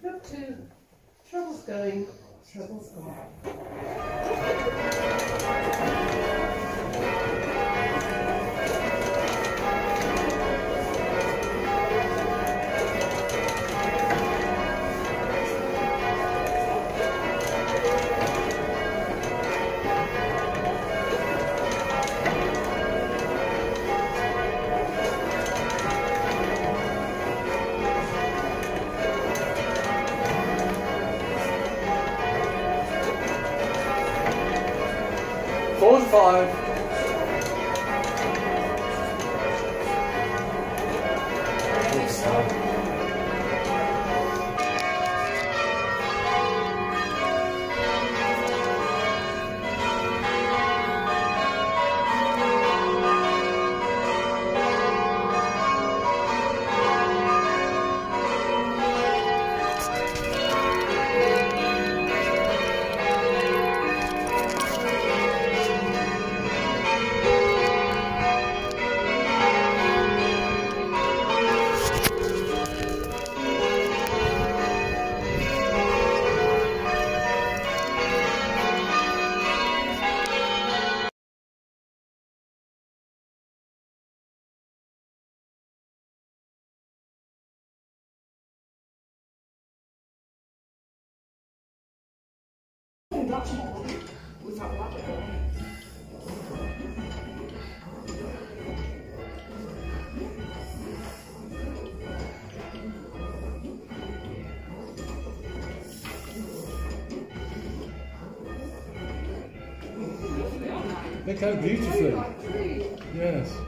Look to trouble's going, trouble's gone. Four to five. They go beautifully. Yes.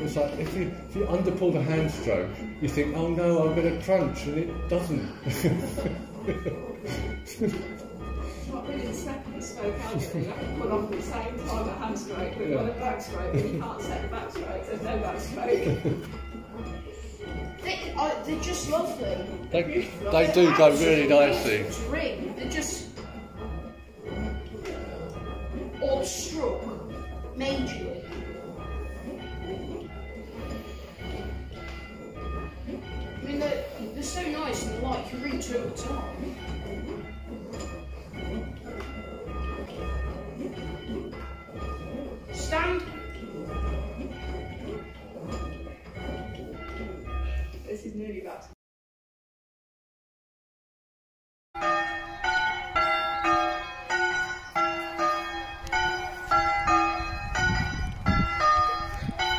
It's like if you if you underpull the hand stroke, you think, oh no, I'm going to crunch, and it doesn't. Not really the second stroke either. You have to pull off the same time a hand stroke. We've got a back stroke, and you can't set the back stroke. There's no back stroke. They, uh, they're just lovely. they, they do go really nicely. Ring, they're just all struck majorly. Like you a time. Stand. This is nearly back.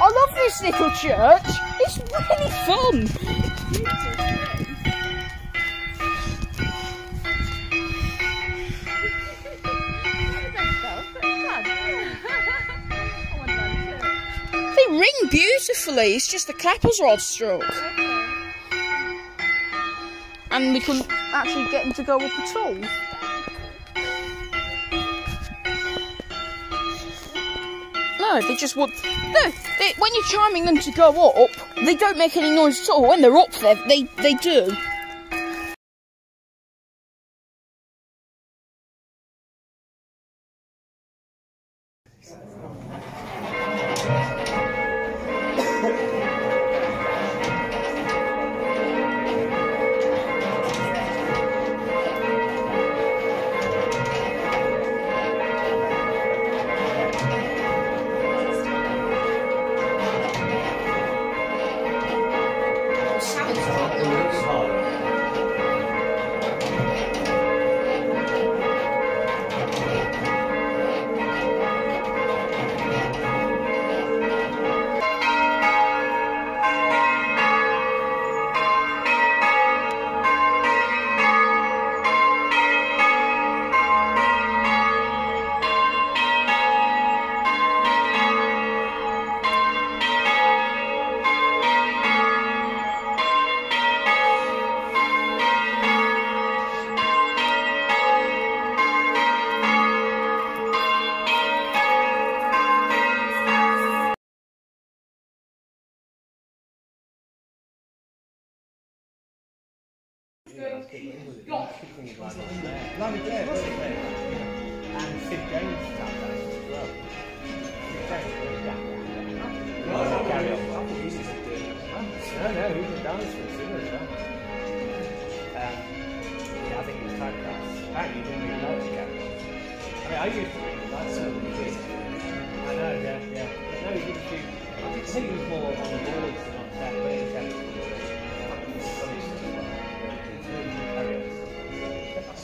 I love this little church. It's really fun. Ring beautifully. It's just the clappers are odd struck. And we couldn't actually get them to go up at all. No, they just would. No, they, when you're chiming them to go up, they don't make any noise at all. When they're up there, they, they do. And Sid Sid James, yeah. Carry on. I think. Apparently, didn't really like. I mean, I used to really like some of I know, yeah, yeah. No, he did a few. I think he was more on the boards than on set, but he was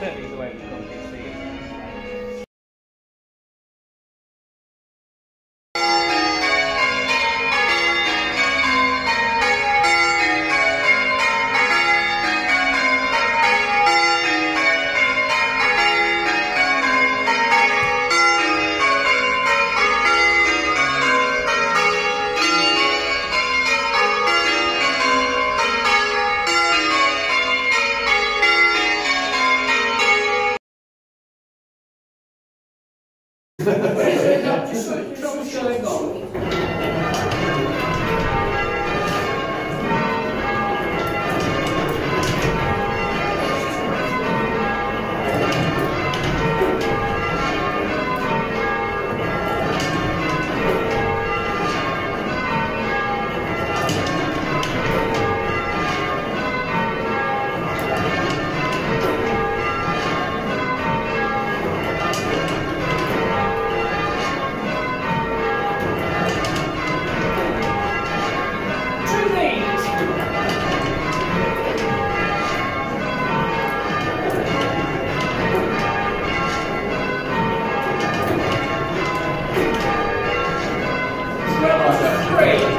Certainly the way we've gone. 继续说一个继续继续说一个 glory.